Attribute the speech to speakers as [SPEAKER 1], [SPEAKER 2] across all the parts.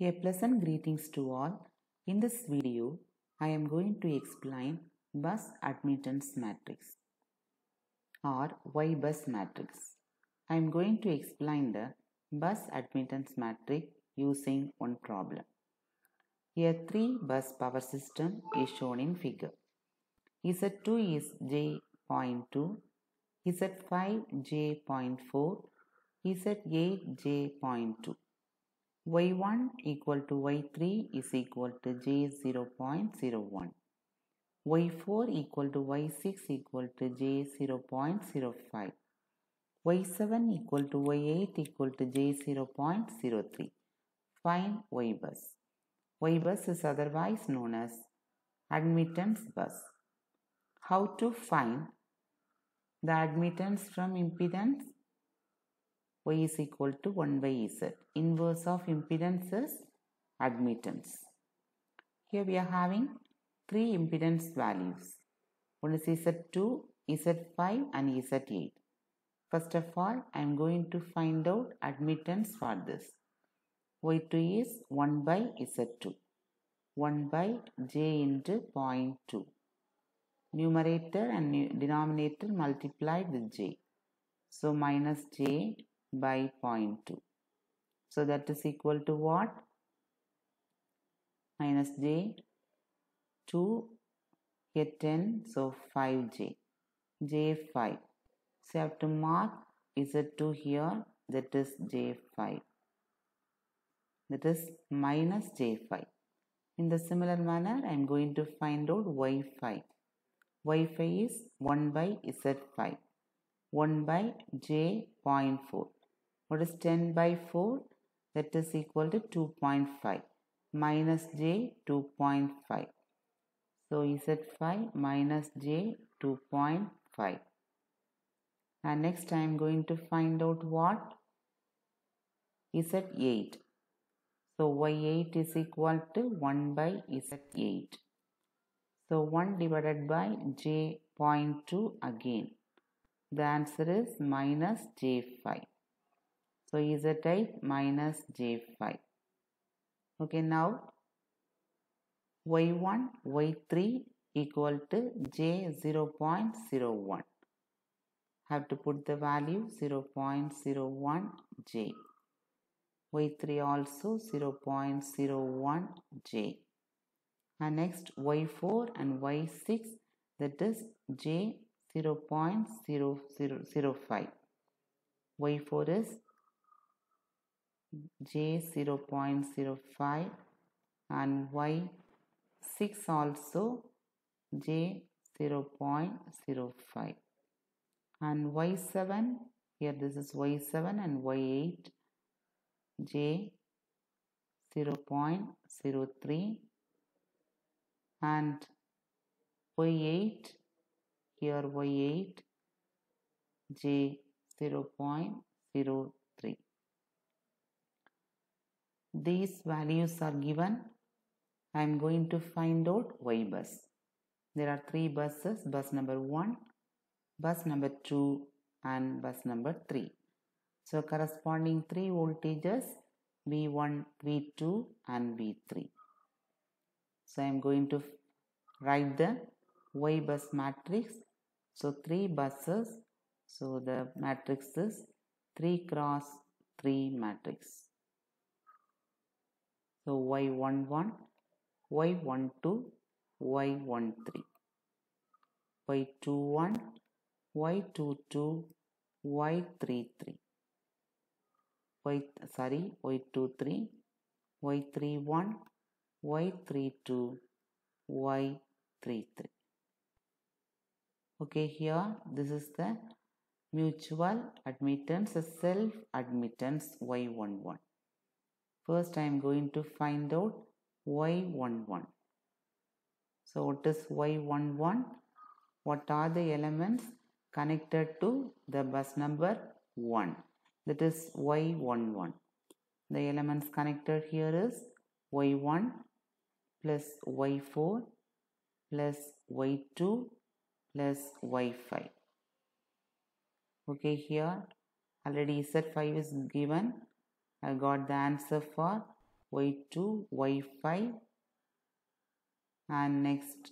[SPEAKER 1] A pleasant greetings to all. In this video, I am going to explain bus admittance matrix or Y bus matrix. I am going to explain the bus admittance matrix using one problem. A 3 bus power system is shown in figure. Z2 is J.2, Z5 J.4, Z8 J.2. Y1 equal to Y3 is equal to J 0.01. Y4 equal to Y6 equal to J 0.05. Y7 equal to Y8 equal to J 0.03. Find Y bus. Y bus is otherwise known as admittance bus. How to find the admittance from impedance? Y is equal to 1 by z. Inverse of impedance is admittance. Here we are having three impedance values. One is Z2, Z5 and Z8. First of all, I am going to find out admittance for this. Y2 is 1 by Z2. 1 by j into 0.2. Numerator and denominator multiplied with j. So minus j by 0.2. So that is equal to what? Minus j 2 here 10 so 5j j5 so you have to mark z2 here? That is j5 that is minus j5 in the similar manner I am going to find out y5 y5 is 1 by z5 1 by j 0.4 what is 10 by 4 that is equal to 2.5 minus j 2.5 so z5 minus j 2.5 and next I am going to find out what? Z8 so y8 is equal to 1 by z8 so 1 divided by j 0.2 again. The answer is minus j5 so Z8 minus J5. Okay, now Y1, Y3 equal to J 0.01. Have to put the value 0.01 J. Y3 also 0.01 J. And next Y4 and Y6 that is J 0.0005. Y4 is j 0.05 and y6 also j 0.05 and y7 here this is y7 and y8 j 0.03 and y8 here y8 j 0.03 these values are given. I am going to find out Y bus. There are three buses bus number 1 bus number 2 and bus number 3 so corresponding three voltages V1 V2 and V3 so I am going to write the Y bus matrix. So three buses. So the matrix is 3 cross 3 matrix so y11, y12, y13, y21, y22, y33, y sorry y23, y31, y32, y33. Okay, here this is the mutual admittance, self admittance y11. First I am going to find out y11. So what is y11? What are the elements connected to the bus number 1? That is y11. The elements connected here is y1 plus y4 plus y2 plus y5. Okay, here already Z5 is given I got the answer for y2 y5 and next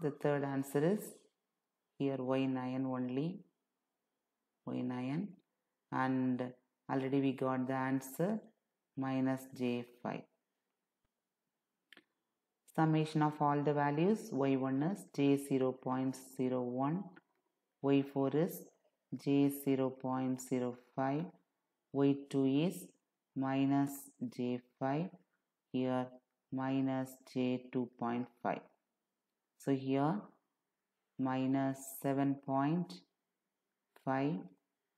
[SPEAKER 1] the third answer is here y9 only y9 and already we got the answer minus j5 summation of all the values y1 is j0.01 y4 is j0.05 y2 is minus j5 here minus j2.5 so here minus 7.5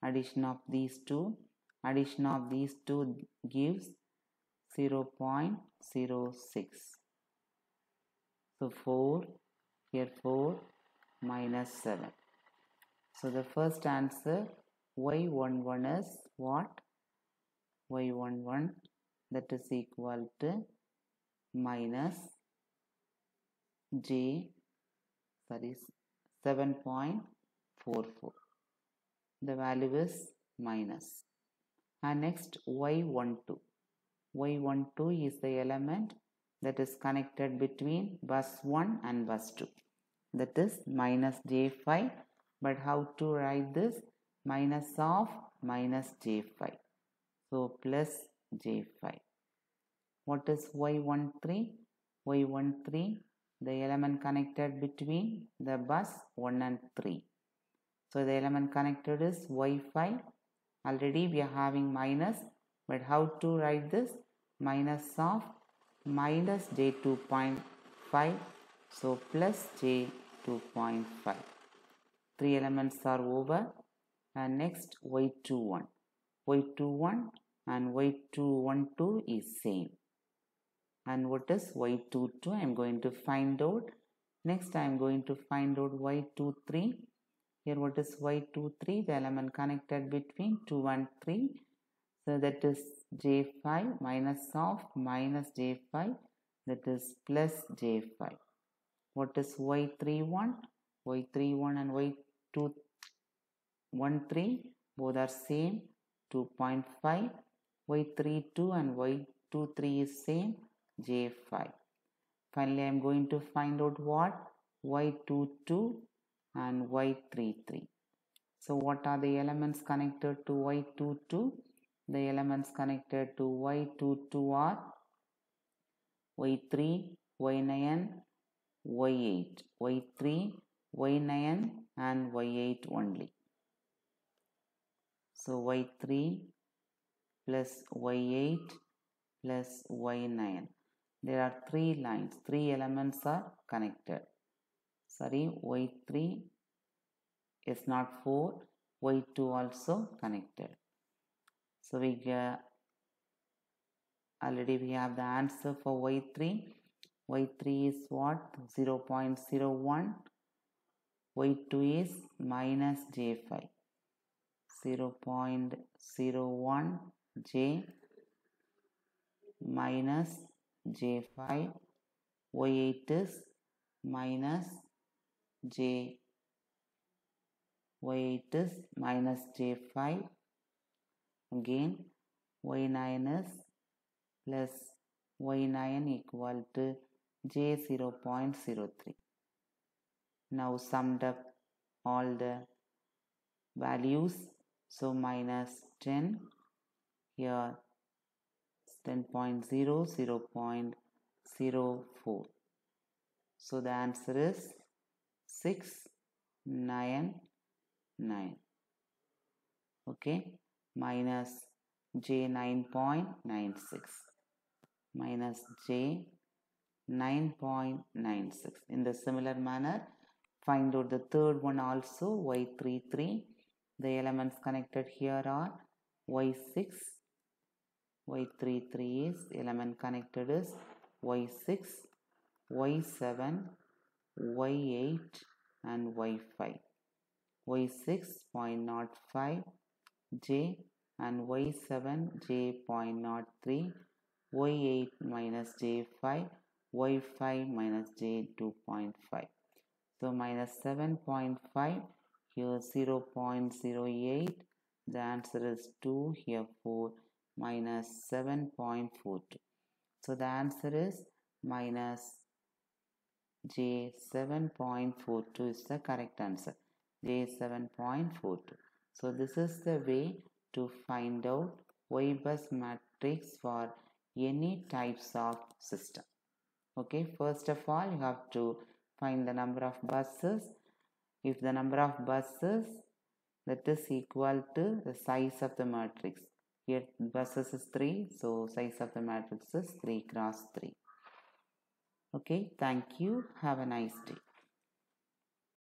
[SPEAKER 1] addition of these two addition of these two gives 0.06 so 4 here 4 minus 7 so the first answer y11 is what y11 that is equal to minus j sorry 7.44 the value is minus. And next y12 y12 is the element that is connected between bus 1 and bus 2 that is minus j5 but how to write this? Minus of minus j5 so plus j5 what is y13 y13 the element connected between the bus 1 and 3 so the element connected is y5 already we are having minus but how to write this? Minus of minus j2.5 so plus j2.5 three elements are over. And next y21 y21 and y212 is same. And what is y22 I am going to find out. Next I am going to find out y23 here what is y23 the element connected between 2 and 3 so that is j5 minus of minus j5 that is plus j5 what is y31 y31 and y213 both are same 2.5 y32 and y23 is same j5 finally i am going to find out what y22 and y33 so what are the elements connected to y22 the elements connected to y22 are y3 y9 y8 y3 y9 and y8 only so y3 plus y8 plus y9 there are three lines. Three elements are connected. Sorry y3 is not 4 y2 also connected. So we get already we have the answer for y3 y3 is what? 0 0.01 y2 is minus j5 0 0.01 j minus j5 y8 is minus j. Y8 is minus j5 again y9 is plus y9 equal to j 0.03 now summed up all the values so minus 10 here 10.0 0.04 so the answer is 699 okay minus j 9.96 minus j 9.96 in the similar manner find out the third one also y33 the elements connected here are y6 y33 is element connected is y6 y7 y8 and y5 y6.05 j and y7 j.03 y8 minus j5 y5 minus j2.5 so minus 7.5 here 0.08 the answer is 2 here 4 minus 7.42. So the answer is minus J 7.42 is the correct answer. J 7.42. So this is the way to find out Y bus matrix for any types of system. Okay, first of all you have to find the number of buses. If the number of buses that is equal to the size of the matrix. Here buses is 3, so size of the matrix is 3 cross 3. Okay, thank you. Have a nice day.